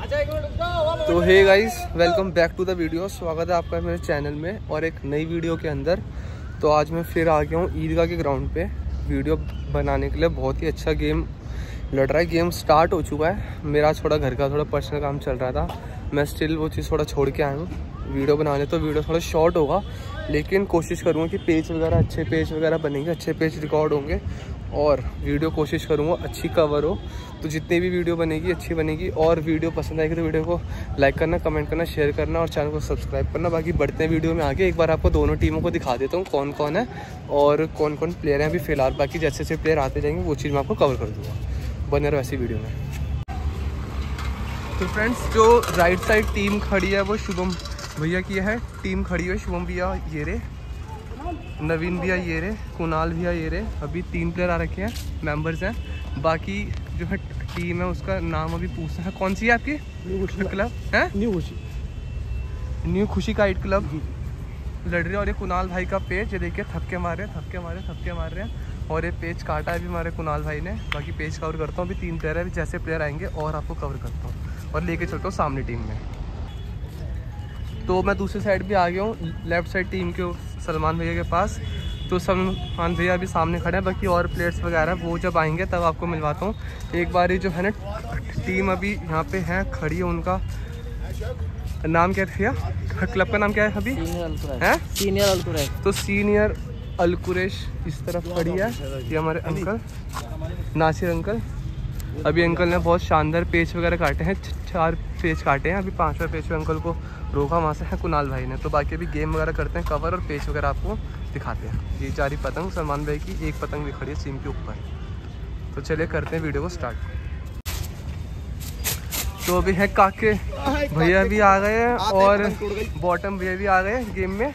तो hey guys welcome back to the video स्वागत है आपका मेरे चैनल में और एक नई वीडियो के अंदर। तो आज मैं फिर आ गया हूँ ईदगाह के ग्राउंड पे। वीडियो बनाने के लिए बहुत ही अच्छा गेम लड़ रहा है। गेम स्टार्ट हो चुका है। मेरा थोड़ा घर का थोड़ा पर्सनल काम चल रहा था। मैं स्टिल वो चीज़ थोड़ा छोड़ के आया हूँ। वीडियो बनाने तो वीडियो थोड़ा शॉर्ट होगा। लेकिन कोशिश करूँगा कि पेज वगैरह अच्छे पेज वगैरह बनेंगे, अच्छे पेज रिकॉर्ड होंगे। और वीडियो कोशिश करूँगा, अच्छी कवर हो। तो जितनी भी वीडियो बनेगी, अच्छी बनेगी। और वीडियो पसंद आएगी तो वीडियो को लाइक करना कमेंट करना शेयर करना और चैनल को सब्सक्राइब करना। बाकी बढ़ते हैं वीडियो में आगे। एक बार आपको दोनों टीमों को दिखा देता हूँ कौन कौन है और कौन कौन प्लेयर हैं अभी फ़िलहाल। बाकी जैसे जैसे प्लेयर आते जाएँगे, वो चीज़ मैं आपको कवर कर दूँगा। बने रहो ऐसी वीडियो में। तो फ्रेंड्स जो राइट साइड टीम खड़ी है, वो शुभम भैया की है। टीम खड़ी है शुभम भैया, ये रे। नवीन भैया ये रे कुणाल भैया ये रे। अभी तीन प्लेयर आ रखे हैं मेंबर्स हैं। बाकी जो है टीम है उसका नाम अभी पूछना है। कौन सी है आपकी? क्लब है? न्यू खुशी। न्यू खुशी काइट क्लब लड़ रहे है और ये कुणाल भाई का पेज ये देखिए थपके मार रहे हैं थपके मारे थपके मार रहे हैं। और ये पेज काटा है अभी हमारे कुणाल भाई ने। बाकी पेज कवर करता हूँ। अभी तीन प्लेयर है अभी जैसे प्लेयर आएँगे और आपको कवर करता हूँ। और लेके चलता हूँ सामने टीम में। तो मैं दूसरी साइड भी आ गया हूँ लेफ़्ट साइड टीम के सलमान भैया के पास। तो सलमान भैया अभी सामने खड़े हैं बाकी और प्लेयर्स वगैरह वो जब आएँगे तब आपको मिलवाता हूँ। एक बार जो है ना टीम अभी यहाँ पे है खड़ी है उनका। नाम क्या भैया? क्लब का नाम क्या है अभी? है? सीनियर अलकुरैश तो सीनियर अलकुरेश इस तरफ़ खड़ी है ये हमारे अंकल नासिर अंकल अभी अंकल ने बहुत शानदार पेज वगैरह काटे हैं चार पेज काटे हैं। अभी पाँचवा पेज पे अंकल को रोका वहाँ से है कुणाल भाई ने। तो बाकी अभी गेम वगैरह करते हैं कवर और पेज वगैरह आपको दिखाते हैं। ये चारी पतंग, सलमान भाई की एक पतंग भी खड़ी है सीम के ऊपर। तो चलिए करते हैं वीडियो को स्टार्ट तो अभी है काके। भैया भी आ गए हैं और बॉटम भैया भी आ गए गेम में।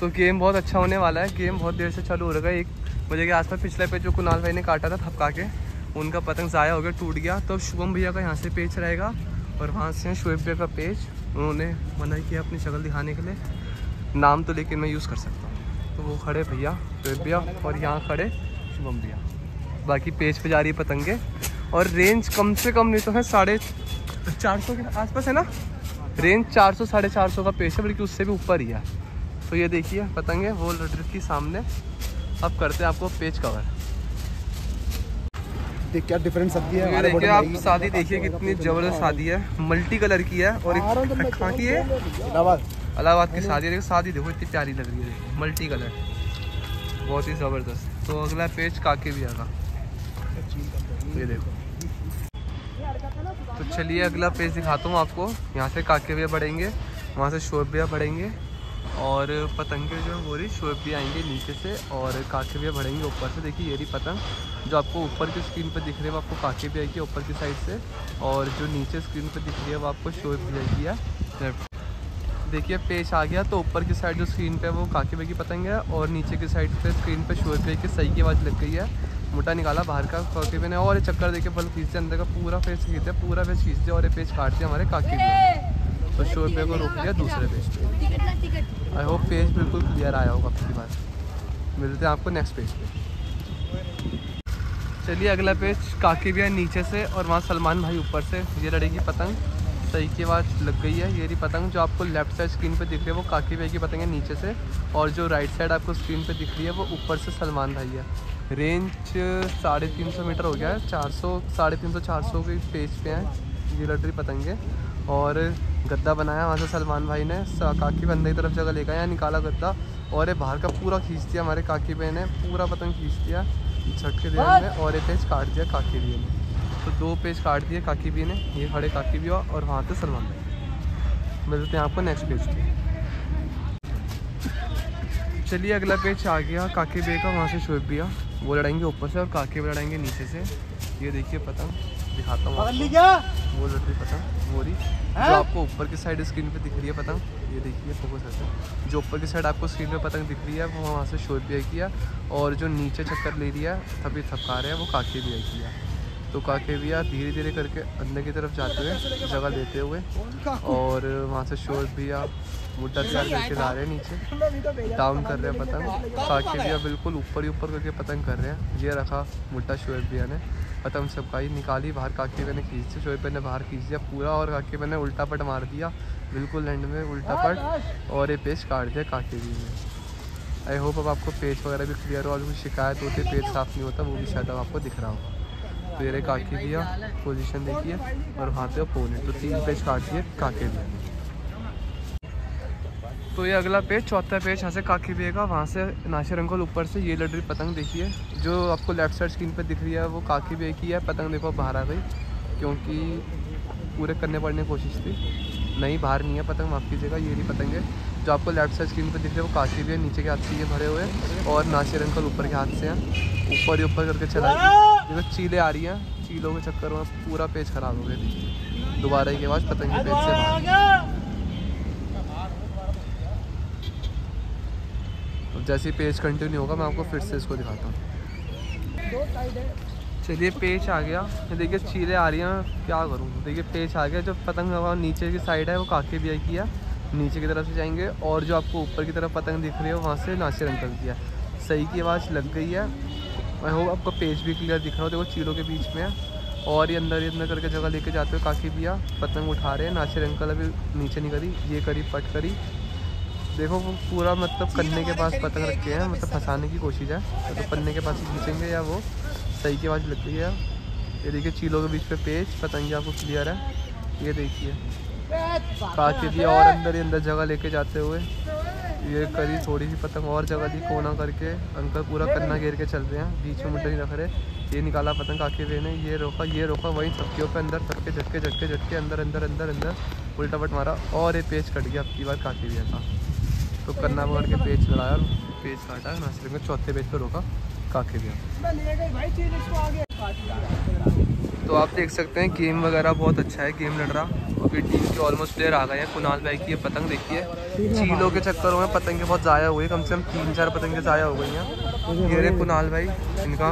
तो गेम बहुत अच्छा होने वाला है। गेम बहुत देर से चालू हो रहा है। एक बजे के आसपास पिछले पे जो कुणाल भाई ने काटा था थपका के, उनका पतंग ज़ाया हो गया, टूट गया। तो शुभम भैया का यहाँ से पेज रहेगा। और वहाँ से शुएब का पेज। उन्होंने मना किया अपनी शक्ल दिखाने के लिए। नाम तो लेकिन मैं यूज़ कर सकता हूँ। तो वो खड़े भैया, शुएब और यहाँ खड़े शुभम भैया। बाकी पेज पे जा रही है पतंगे। और रेंज कम से कम नहीं तो है साढ़े चार सौ के आसपास है ना? रेंज चार सौ, साढ़े चार सौ का पेज है, बल्कि उससे भी ऊपर ही है। तो ये देखिए पतंगे, वो लड़ की सामने। अब करते हैं आपको पेज कवर देख क्या डिफरेंस शादी है देखिए आप शादी देखिए कितनी ज़बरदस्त शादी है। मल्टी कलर की है और कहाँ की है। इलाहाबाद। की शादी है। शादी देखो इतनी प्यारी लग रही है। मल्टी कलर बहुत ही ज़बरदस्त। तो अगला पेज काके भी आगा ये देखो। तो चलिए अगला पेज दिखाता हूँ आपको। यहाँ से काके भी बढ़ेंगे। वहाँ से भी बढ़ेंगे। और पतंगे जो है रही शोएब भी आएँगे नीचे से, और काके भी बढ़ेंगे ऊपर से। देखिए, ये रही पतंग, जो आपको ऊपर की स्क्रीन पर दिख रही है वो आपको काके भी आएगी ऊपर की साइड से, और जो नीचे स्क्रीन पर दिख रही है वो आपको शोएब भी आएगी है देखिए, पेश आ गया तो ऊपर की साइड जो स्क्रीन पे वो काके भी की पतंग है, और नीचे की साइड पे स्क्रीन पे शोएब भी की सही की आवाज़ लग गई है। मोटा निकाला बाहर का काके भी ने, और ये चक्कर देखिए बल खींचते अंदर का पूरा फेस खींचते पूरा फेस खींचते और ये पेज काटते हमारे काके भी तो शो पे को रोक दिया दूसरे पेज पे। आई होप पेज बिल्कुल क्लियर आया होगा आपकी बात। मिलते हैं आपको नेक्स्ट पेज पे। चलिए अगला पेज काकी है नीचे से और वहाँ सलमान भाई ऊपर से। ये लड़ेगी पतंग, सही की आवाज़ लग गई है। ये रही पतंग जो आपको लेफ़्ट साइड स्क्रीन पे दिख रही है, वो काकी भाई की पतंग है नीचे से। और जो राइट साइड आपको स्क्रीन पे दिख रही है, वो ऊपर से सलमान भाई है। रेंज साढ़े तीन सौ मीटर हो गया है। चार सौ, साढ़े तीन सौ, चार सौ के पेज पे हैं। ये लड़ रही पतंगे और गद्दा बनाया वहाँ से सलमान भाई ने काकी बंदे की तरफ़ जगह लेकर आया, निकाला गद्दा। और ये बाहर का पूरा खींच दिया हमारे काकी भाई ने, पूरा पतंग खींच दिया झटके दिया में, और ये पेज काट दिया काकी भी ने। तो दो पेज काट दिए काकी भी ने, ये खड़े काकी भी और वहाँ से सलमान भाई। मिलते हैं आपको नेक्स्ट पेज पे। चलिए अगला पेज आ गया, काकी बे का, वहाँ से शोएब भैया वो लड़ाएँगे ऊपर से और काकी भी लड़ाएँगे नीचे से। ये देखिए पतंग। दिखाता हूँ वो लटरी पतंग रही जो आपको ऊपर की साइड स्क्रीन पे दिख रही है पतंग ये देखिए फोकस ऐसे जो ऊपर की साइड आपको स्क्रीन पे पतंग दिख रही है वो वहाँ से शोर भी किया और जो नीचे चक्कर ले रही है तभी थपका रहे हैं वो काके भी आई किया। तो काके भैया धीरे धीरे करके अंदर की तरफ़ जाते हुए जगह देते हुए और वहाँ से शोर भैया मुड्डा तैयार करके ला रहे हैं नीचे। डाउन कर रहे हैं पतंग काके भैया बिल्कुल ऊपर ही ऊपर करके पतंग कर रहे हैं। ये रखा मुड्डा शोर भैया ने पतंग सबका ही निकाली बाहर काके मैंने खींच दी शोएब ने बाहर खींच दिया पूरा और काके मैंने उल्टा पट मार दिया बिल्कुल एंड में उल्टा पट और ये पेज काट दिया काके भी में आई होप अब आपको पेज वगैरह भी क्लियर हो और कुछ शिकायत होती है पेज साफ़ नहीं होता वो भी शायद अब आपको दिख रहा होगा। तो ये काके दिया पोजीशन देखिए और वहाँ पे पोने तो तीन पेज काट दिए काके दिया तो ये अगला पेज, चौथा पेज, यहाँ से काकी बेगा वहाँ से नाशिर अंकल ऊपर से ये लड़ रही पतंग देखिए। जो आपको लेफ़्ट साइड स्क्रीन पर दिख रही है, वो काकी बे की है, पतंग देखो बाहर आ गई। क्योंकि पूरे करने पड़ने की कोशिश थी। नहीं, बाहर नहीं है पतंग, माफ़ कीजिएगा, ये नहीं पतंग है। जो आपको लेफ़्ट साइड स्क्रीन पर दिख रही है, वो काकी भी है नीचे के हाथ से ये भरे हुए हैं और नासिर अंकल ऊपर के हाथ से हैं। ऊपर ही ऊपर करके चला देखो, चीलें आ रही हैं, चीलों के चक्कर में पूरा पेज खराब हो गया। दोबारा के बाद पतंग के पेज से जैसे पेज कंटिन्यू होगा, मैं आपको फिर से इसको दिखाता हूँ। चलिए पेज आ गया। देखिए, चीलें आ रही हैं। क्या करूँ? देखिए पेज आ गया। जो पतंग हवा नीचे की साइड है, वो काके भी आई की है। नीचे की तरफ़ से जाएँगे और जो आपको ऊपर की तरफ़ पतंग दिख रही है, वहाँ से नासिर अंकल की है। सही की आवाज़ लग गई है। मैं होप आपको पेज भी क्लियर दिख रहा हो। देखो, चीलों के बीच में। है और ये अंदर ही अंदर करके जगह लेके जाते हो काकी भैया पतंग उठा रहे हैं। नासिर अंकल अभी नीचे नहीं करी ये करी पट करी। देखो वो पूरा मतलब कन्ने के पास पतंग रखे हैं मतलब फंसाने की कोशिश है। तो पन्ने के पास ही। खींचेंगे या वो सही की आवाज़ लग गई है? ये देखिए चीलों के बीच पे पेज पतंग आपको क्लियर है। ये देखिए। काके दिया और अंदर ही अंदर जगह लेके जाते हुए। ये करी थोड़ी सी पतंग और जगह दी कोना करके। अंकल पूरा कन्ना घेर के चल रहे हैं। बीच में मुद्दा नहीं रख रहे। ये निकाला पतंग काके वे ने। ये रोका ये रोका वहीं सबके ऊपर अंदर सबके झटके झटके झटके अंदर अंदर अंदर अंदर। उल्टा पट मारा और ये पेज कट गया। अब की बार काके भी था तो कन्ना पकड़ के पेज लड़ाया और पेज काटा नासिर में चौथे पेज पर रोका काके भी तो आप देख सकते हैं गेम वगैरह बहुत अच्छा है गेम लड़ रहा। अभी टीम के ऑलमोस्ट प्लेयर आ गए हैं कुणाल भाई की ये पतंग देखिए। चीलों के चक्करों में पतंगे बहुत ज़ाया हुई कम से कम तीन चार पतंगे ज़ाया हो गई हैं। ये रे कुणाल भाई इनका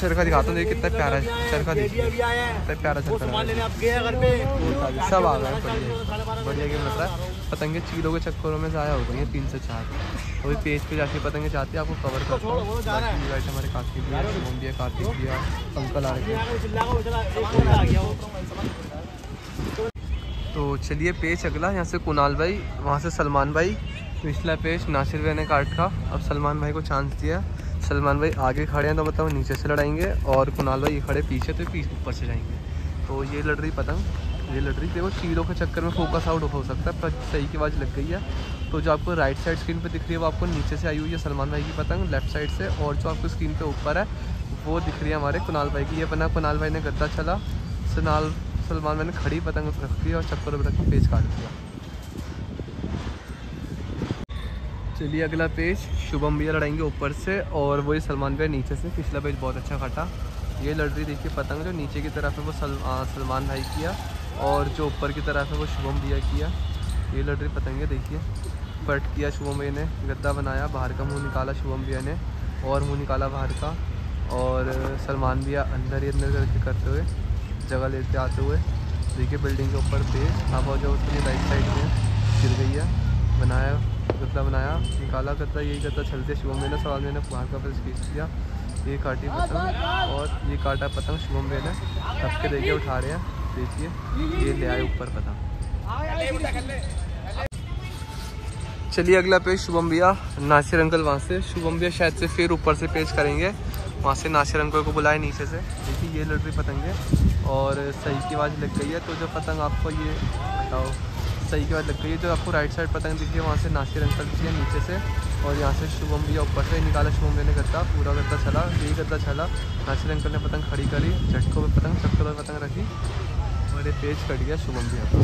चरखा दिखाता हूँ देखिए कितना प्यारा चरखा देखिए। कितना प्यारा चरखा सब आ गए बढ़िया बढ़िया गेम लग रहा है। पतंगे चीलों के चक्करों में ज़ाया हो गई हैं तीन से चार। अभी पेज पे जाके पतंगे जाती है आपको कवर करता हूँ। बाकी हमारे कार्तिक भैया शुभम भैया कार्तिक भैया अंकल आ रहे तो चलिए पेज अगला यहाँ से कुणाल भाई वहाँ से सलमान भाई। पिछला पेज नासिर भाई ने काट का। अब सलमान भाई को चांस दिया सलमान भाई आगे खड़े हैं तो मतलब नीचे से लड़ाएँगे और कुणाल भाई ये खड़े पीछे तो पीछे ऊपर से जाएँगे। तो ये लड़ रही पतंग। ये लड़ रही, देखो चीरों के चक्कर में फोकस आउट हो सकता है, पर सही की आवाज़ लग गई है। तो जो आपको राइट साइड स्क्रीन पे दिख रही है, वो आपको नीचे से आई हुई है, सलमान भाई की पतंग लेफ़्ट साइड से, और जो आपको स्क्रीन पे ऊपर है, वो दिख रही है हमारे कुणाल भाई की। ये बना, कुणाल भाई ने गद्दा चला, सनाल, सलमान भाई ने खड़ी पतंग रख दी और चक्कर रख के पेज काट दिया। चलिए अगला पेज, शुभम भैया लड़ाएँगे ऊपर से, और वही सलमान भाई नीचे से, पिछला पेज बहुत अच्छा काटा। ये लड़ रही, देखिए, पतंग जो नीचे की तरफ़ है, वो सलमान भाई किया और जो ऊपर की तरफ़ है वो शुभम भैया किया ये लड़ रही, पतंगे देखिए। फट किया शुभम भैया ने, गद्दा बनाया, बाहर का मुँह निकाला शुभम भैया ने, और मुँह निकाला बाहर का। और सलमान भैया अंदर ही अंदर करके करते हुए, जगह लेते आते हुए, देखिए बिल्डिंग के ऊपर पेज हवा जो उसकी राइट साइड में गिर गई है। बनाया, गद्दा बनाया, निकाला गद्दा, यही गद्दा चलते शुभम भैया ने, सवाल मैंने बाहर का फिर खींच दिया ये काटी पतंग, और ये काटा पतंग शुभम भैया ने सबके देखिए उठा रहे हैं। देखिए, ये ले आए ऊपर पतंग चलिए अगला पेज शुभम भैया, नासिर अंकल वहाँ से। शुभम भैया शायद से फिर ऊपर से पेज करेंगे। वहाँ से नासिर अंकल को बुलाए नीचे से। देखिए, ये लड़ रही पतंग है और सही की आवाज़ लग गई है। तो जो पतंग आपको ये बताओ, सही की आवाज़ लग गई है। जो आपको राइट साइड पतंग दिखी है, वहाँ से नासिर अंकल है नीचे से। और यहाँ से शुभम भैया ऊपर से। निकाला शुभम भैया ने गद्दा पूरा गद्दा चला यही गद्दा चला नासिर अंकल ने पतंग खड़ी करी, झटकों में पतंग चक्कर में पतंग रखी। ये पेज कट गया, शुभम भैया का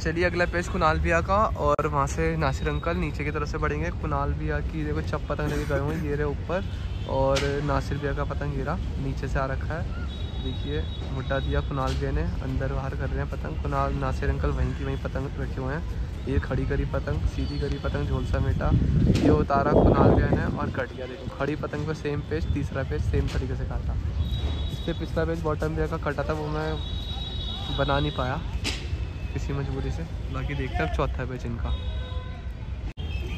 चलिए अगला पेज कुणाल भैया का, और वहाँ से नासिर अंकल नीचे की तरफ़ से बढ़ेंगे। कुणाल भैया की देखो चप पतंग लेके गए हुए ये रहे ऊपर, और नासिर भैया का पतंग गिरा नीचे से आ रखा है। देखिए, मुड्डा दिया कुनाल भैया ने, अंदर बाहर कर रहे हैं पतंग। कुनाल नासिर अंकल वहीं की वहीं पतंग रखे हुए हैं। ये खड़ी करी पतंग, सीधी करी पतंग, झोलसा मेटा। ये उतारा कुनाल भैया ने और कट गया, देखो। खड़ी पतंग पे सेम पेज तीसरा पेज सेम तरीके से काटा। इससे पिछला पेज बॉटम भैया का कटा था, वो मैं बना नहीं पाया किसी मजबूरी से। बाकी देखते हैं चौथा पेज इनका।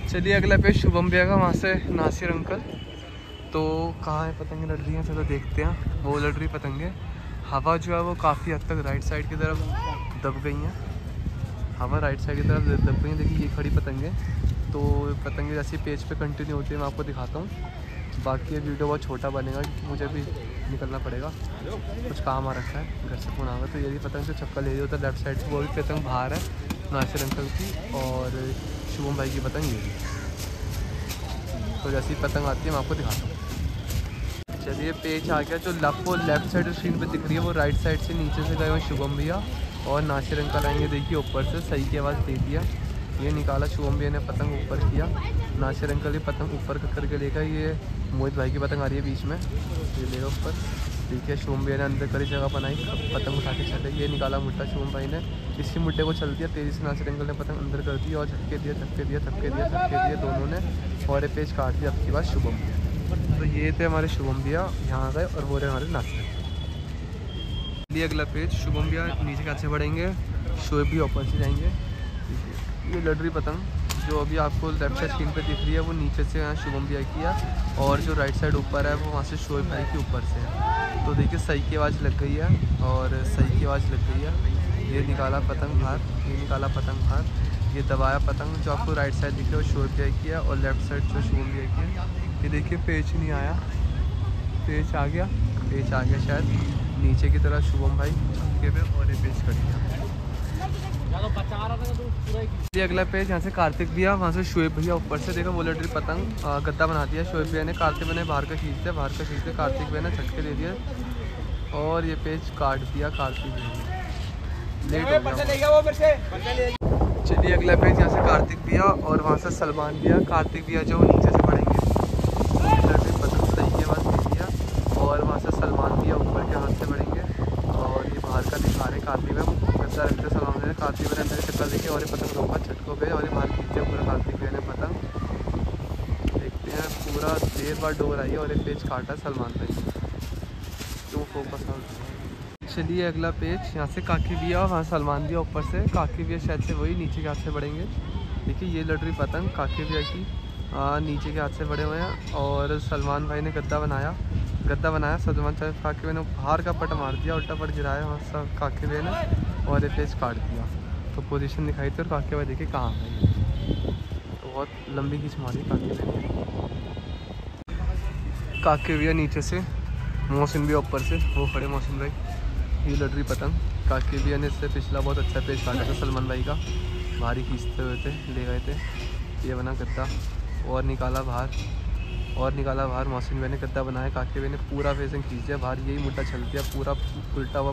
चलिए अगला पेज शुभम भैया का, वहाँ से नासिर अंकल। तो कहाँ है पतंगे लड़ रही हैं चलो देखते हैं। वो लड़ रही पतंगे। हवा जो है वो काफ़ी हद तक राइट साइड की तरफ़ दब गई हैं। हवा राइट साइड की तरफ़ दब गई हैं। देखिए, ये खड़ी पतंगे। तो पतंगे जैसे पेज पे कंटिन्यू होती है, मैं आपको दिखाता हूँ। बाकी ये वीडियो बहुत छोटा बनेगा क्योंकि मुझे भी निकलना पड़ेगा। कुछ काम आ रखा है, घर से फ़ोन आ गया। तो यही पतंग से चक्कर ले रही होता लेफ़्ट साइड से वो भी पतंग बाहर है, नासिर अंकल की और शुभम भाई की पतंग ये तो जैसी पतंग आती है, मैं आपको दिखाता हूँ। चलिए, पेज आ गया, जो वो लेफ़्ट साइड स्क्रीन पे दिख रही है, वो राइट साइड से नीचे से गए हुए शुभम भैया और नासिर अंकल आएँगे, देखिए, ऊपर से, सही की आवाज़ दे दिया ये निकाला, शुभम भैया ने पतंग ऊपर किया नासिर अंकल ये पतंग ऊपर करके लेगा ये मोहित भाई की पतंग आ रही है बीच में। ये लेगा ऊपर। है शुभम भैया ने अंदर करी जगह बनाई, पतंग उठा के चले ये निकाला मुट्ठा शुभम भाई ने। इसी मुट्ठे को चल दिया तेज़ी से नासिर अंकल ने पतंग अंदर कर दी और झटके दिया धक्के दिया धक्के दिया धक्के दिए दोनों ने। और ये पेज काट दिया आपकी बात, शुभम भैया। तो ये थे हमारे शुभम भैया, यहाँ गए और वो रहे हमारे नासिर लिए अगला पेज शुभम भैया नीचे कैसे बढ़ेंगे। शोएब भी ऊपर से जाएँगे। ये लड़ रही पतंग, जो अभी आपको लेफ़्ट साइड स्क्रीन पे दिख रही है, वो नीचे से यहाँ शुभम भैया की है और जो राइट साइड ऊपर है, वो वहाँ से शोएब भाई के ऊपर से है। तो देखिए, सही की आवाज़ लग गई है और सही की आवाज़ लग गई है। ये निकाला पतंग बाहर ये निकाला पतंग बाहर ये दबाया पतंग जो आपको राइट साइड दिख रहा है, वो शोएब भैया की है और लेफ़्ट साइड जो शुभम भैया की है। ये देखिए पेज नहीं आया। पेज आ गया पेज आ गया शायद। नीचे की तरह शुभम भाई के और ये पेज कट गया। ये अगला पेज यहाँ से कार्तिक भैया वहाँ से शोएब भैया ऊपर से। देखो वोलेटरी पतंग गद्दा बना दिया। शोएब भैया ने कार्तिक भैया ने बाहर का खींच दिया बाहर का खींच दिया। कार्तिक भैया ने झटके दे दिया। और ये पेज काट दिया कार्तिक भैया लेट हो गया चलिए अगला पेज यहाँ से कार्तिक भैया और वहाँ से सलमान भैया। कार्तिक भैया जो नीचे से पढ़ेंगे पतंग सही के बाद दे दिया और वहाँ से सलमान भैया ऊपर के हाथ से बढ़ेंगे और ये बाहर का दिखा रहे कार्तिक भैया गद्दा रखते सलमान भैया कार्तिक भैया अंदर चक्कर देखे और ये पतंग रोका झटकों पे और ये बाहर खींचे पूरा कार्तिक भैया ने पतंग देखते हैं पूरा बाद डोर आई और एक पेज काटा सलमान भाई क्यों फोकस चलिए अगला पेज यहाँ से काकी भैया वहाँ सलमान भैया ऊपर से काकी भैया शायद से वही नीचे के हाथ से बढ़ेंगे। देखिए ये लड़ रही पतंग काकी भैया की आ, नीचे के हाथ से बड़े हुए हैं और सलमान भाई ने गद्दा बनाया। गद्दा बनाया सलमान चाहे काके भैया ने बाहर का पट मार दिया उल्टा पट गिराया वहाँ सब काके भैया ने और ये पेज काट दिया। तो पोजीशन दिखाई थी और काके भाई देखिए कहाँ है तो बहुत लंबी खींच मारी काके भैया काके भैया नीचे से, मोहसिन भी ऊपर से, वो खड़े मोहसिन भाई। ये लड़ रही पतंग। काके भैया ने इससे पिछला बहुत अच्छा पेज काटा था सलमान भाई का। भारी खींचते हुए थे, ले गए थे। ये बना गद्दा। और निकाला बाहर। और निकाला बाहर, मोहसिन भाई ने गद्दा बनाया। काके भाई ने पूरा फेसिंग खींच दिया। बाहर यही मुद्दा छल दिया। पूरा उल्टा हुआ,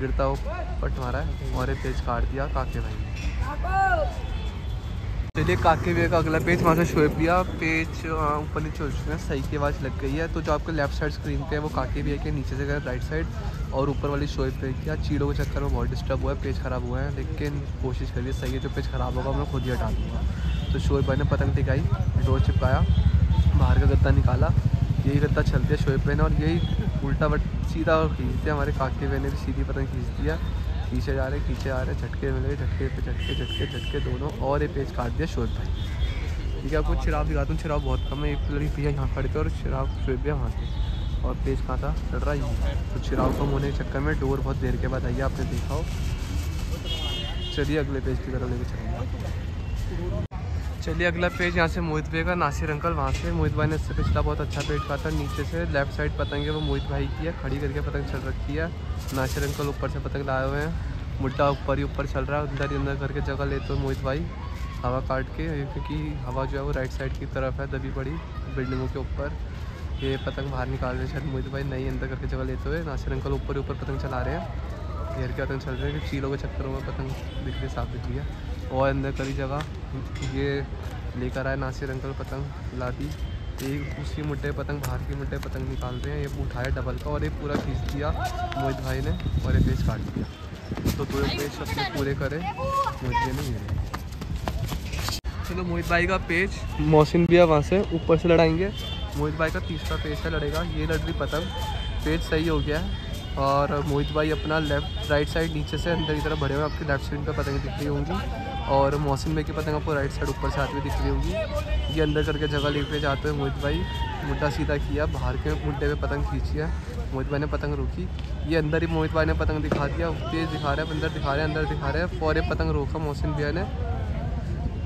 गिरता हुआ पट मारा है। और ये पेज काट दिया काके भाई ने। चलिए काके भैया का अगला पेज वहाँ से शोएब भैया पेज ऊपर नीचे हो चुके हैं। सही की आवाज़ लग गई है। तो जो आपके लेफ़्ट साइड स्क्रीन पे है, वो काके भैया के नीचे से गए राइट साइड और ऊपर वाली शोएब पे किया चीड़ों के चक्कर में बहुत डिस्टर्ब हुआ है। पेज ख़राब हुआ है। लेकिन कोशिश करिए, सही है, जो पेज ख़राब होगा, मैं खुद ही हटा दूँगा। तो शोएब ने पतंग टिकाई डोर चिपकाया, बाहर का गद्दा निकाला। यही गद्दा चल दिया शोएब ने। और यही उल्टा बट सीधा और खींच दिया। हमारे काके भाई ने भी सीधी पतंग खींच दिया। खींचे जा रहे, पीछे आ रहे, झटके मिले झटके पे झटके झटके झटके दोनों और ये पेज काट दिया शोर भाई। ठीक है आपको शराब दिखाता हूँ शराब बहुत कम है, एक लड़की भैया यहाँ खड़े थे और शराब फिर भी वहाँ थे। और पेज कहाँ था चल रहा है तो शराब कम होने के चक्कर में डोर बहुत देर के बाद आइए आपने देखा हो। चलिए अगले पेज की तरफ़ लेके चलेंगे। चलिए अगला पेज यहाँ से मोहित भाई का, नासिर अंकल वहाँ से। मोहित भाई ने इससे पिछला बहुत अच्छा पेज कहा था, नीचे से लेफ़्ट साइड पतंग है, वो मोहित भाई की है, खड़ी करके पतंग चल रखी है। नासिर अंकल ऊपर से पतंग लाए हुए हैं। मुड्डा ऊपर ही ऊपर चल रहा है, अंदर ही अंदर करके जगह लेते हो मोहित भाई। हवा काट के क्योंकि हवा जो है वो राइट साइड की तरफ़ है, दबी पड़ी बिल्डिंगों के ऊपर। ये पतंग बाहर निकाल रहे हैं शायद मोहित भाई, नहीं, अंदर करके जगह लेते हुए। नासिर अंकल ऊपर ऊपर पतंग चला रहे हैं। घेर के पतंग चल रहे हैं कि चीलों के चक्करों में पतंग दिख रही साफ़ दिख रही है। और अंदर करी जगह। ये लेकर आए नासिर अंकल पतंग ला दी एक उसी मुड्डे पतंग, बाहर की मुड्डे पतंग निकाल रहे हैं। ये उठाया डबल का और ये पूरा खींच दिया मोहित भाई ने और ये पेज काट दिया। तो दो पेज अपने पूरे करे, मोहित भाई ने ये चलो, मोहित भाई का पेज मोहसिन भी है वहाँ से ऊपर से लड़ाएँगे। मोहित भाई का तीसरा पेज है लड़ेगा। ये लड़ रही पतंग। पेज सही हो गया है। और मोहित भाई अपना लेफ़्ट राइट साइड नीचे से अंदर की तरफ़ भरे हुए आपकी लेफ़्ट साइड पर पतंग दिख रही होंगी। और मौसम भाई की पतंग आपको राइट साइड ऊपर से आती हुई दिख रही होगी। ये अंदर करके जगह लेके जाते हुए मोहित भाई। मुद्दा सीधा किया, बाहर के मुद्दे पे पतंग खींची है। मोहित भाई ने पतंग रोकी। ये अंदर ही मोहित भाई ने पतंग दिखा दिया। तेज दिखा रहा है, अंदर दिखा रहे हैं, अंदर दिखा रहे हैं। फौरे पतंग रोका मौसम भैया ने।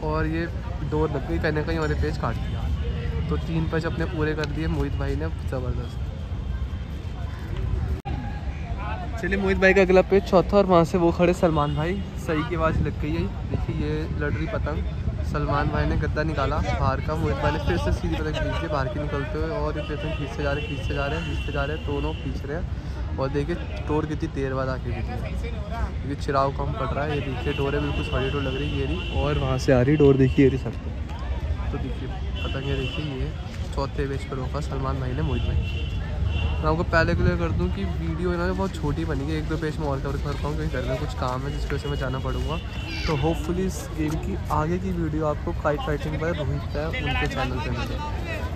और ये डोर लग गई कहीं ना कहीं और पेज काट दिया। तो तीन पेज अपने पूरे कर दिए मोहित भाई ने, ज़बरदस्त। चलिए मोहित भाई का अगला पेज चौथा और वहाँ से वो खड़े सलमान भाई। सही की आवाज़ लग गई है। देखिए, ये लड़ रही पतंग। सलमान भाई ने गद्दा निकाला बाहर का। मोहित भाई ने फिर से सीधी पतंग खींच ली, बाहर की निकलते हुए। और ये पतंग खींचते जा रहे खींचते जा रहे हैं, खींचते जा रहे हैं, दोनों खींच रहे हैं। और देखिए, टोर कितनी देर बाद आके गिरी है। ये चिराव कम पड़ रहा है। ये देखिए, डोरें बिल्कुल सॉलिड डोर लग रही है, ये रही। और वहाँ से आ रही डोर, देखिए, ये रही सबको तो देखिए, पतंग ये देखिए, ये चौथे पेज पर रोका सलमान भाई ने मोहित भाई। मैं आपको पहले क्लियर कर दूँ कि वीडियो ना बहुत छोटी बनी है, एक दो पेज में और कवर कर पाऊँ क्योंकि घर में कुछ काम है जिसकी वजह से मैं जाना पड़ूँगा। तो होपफुली इस गेम की आगे की वीडियो आपको काइट फाइटिंग पर रोहित है, उनके चैनल पर मिले।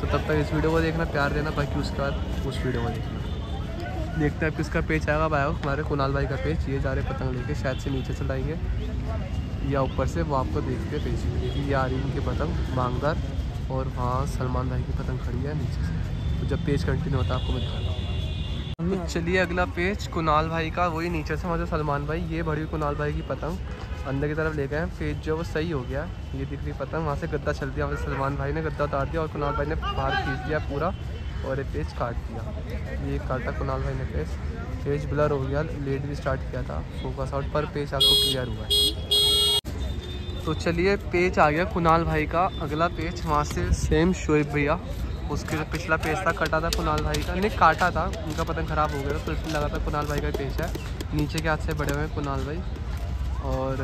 तो तब तक इस वीडियो को देखना, प्यार देना, बाकी उसके बाद उस वीडियो को देखना। देखते हैं किसका पेज आएगा बायो हमारे कुणाल भाई का पेज ये जा रहे पतंग लेके, शायद से नीचे चलाएँगे या ऊपर से, वो आपको देखते पेज ये आ रही इनकी पतंग, मांगदार, और वहाँ सलमान भाई की पतंग खड़ी है नीचे से। तो जब पेज कंटिन्यू होता है, आपको मैं दिखाता हूँ। तो चलिए अगला पेज कुणाल भाई का, वही नीचे से मतलब सलमान भाई, ये बड़ी कुणाल भाई की पतंग अंदर की तरफ़ ले गए पेज जो वो सही हो गया, ये दिख रही पतंग, वहाँ से गद्दा चल दिया सलमान भाई ने गद्दा उतार दिया और कुणाल भाई ने बाहर खींच दिया पूरा और ये पेज काट दिया। ये काटा कुणाल भाई ने पेज पेज ब्लर हो गया लेट भी स्टार्ट किया था फोकस आउट पर पेज आपको क्लियर हुआ है। तो चलिए पेज आ गया कुणाल भाई का, अगला पेज वहाँ से सेम शोएब भैया। उसके जो पिछला पेज था, कटा था कुणाल भाई का। नहीं, काटा था, उनका पतंग ख़राब हो गया था तो इसलिए लगा था कुणाल भाई का पेज है। नीचे के हाथ से बड़े हुए हैं कुणाल भाई। और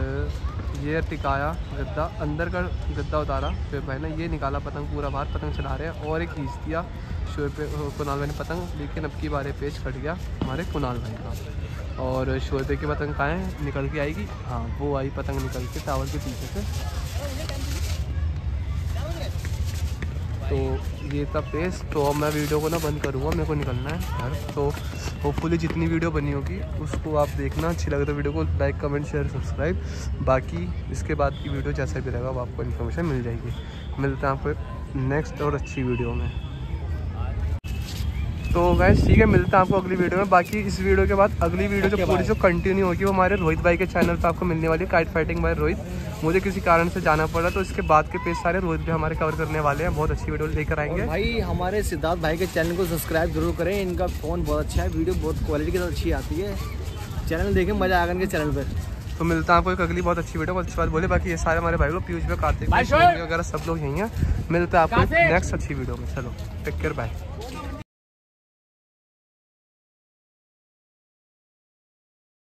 ये टिकाया गद्दा, अंदर का गद्दा उतारा, फिर भाई ने ये निकाला पतंग पूरा बाहर, पतंग चला रहे हैं, और एक खींच दिया, शोर पे कुणाल भाई ने पतंग, लेकिन अब की बारे पेज कट गया हमारे कुणाल भाई का। और शोर पे की पतंग कहाँ निकल के आएगी? हाँ वो आई पतंग निकल के टावर के पीछे से। तो ये था पेस्ट तो अब मैं वीडियो को ना बंद करूँगा, मेरे को निकलना है घर। तो होपफुली जितनी वीडियो बनी होगी, उसको आप देखना, अच्छी लगे तो वीडियो को लाइक कमेंट शेयर सब्सक्राइब बाकी इसके बाद की वीडियो जैसा भी रहेगा वो आपको इन्फॉर्मेशन मिल जाएगी। मिलते हैं आपको नेक्स्ट और अच्छी वीडियो में। तो गैस ठीक है मिलता है आपको अगली वीडियो में। बाकी इस वीडियो के बाद अगली वीडियो जो पूरी जो कंटिन्यू होगी वो हमारे रोहित भाई के चैनल पर आपको मिलने वाली है काइट फाइटिंग बाय रोहित। मुझे किसी कारण से जाना पड़ा तो इसके बाद के पेज सारे रोहित भी हमारे कवर करने वाले हैं। बहुत अच्छी वीडियो लेकर आएँगे। भाई हमारे सिद्धार्थ भाई के चैनल को सब्सक्राइब ज़रूर करें। इनका फ़ोन बहुत अच्छा है वीडियो बहुत क्वालिटी के साथ अच्छी आती है। चैनल देखें मज़ा आएगा इनके चैनल पर तो मिलता है आपको एक अगली बहुत अच्छी वीडियो बहुत अच्छी बात बोले बाकी ये सारे हमारे भाई लोग पीयूष कार्तिक वगैरह सब लोग यहीं हैं। मिलता है आपको नेक्स्ट अच्छी वीडियो में। चलो टेक केयर बाय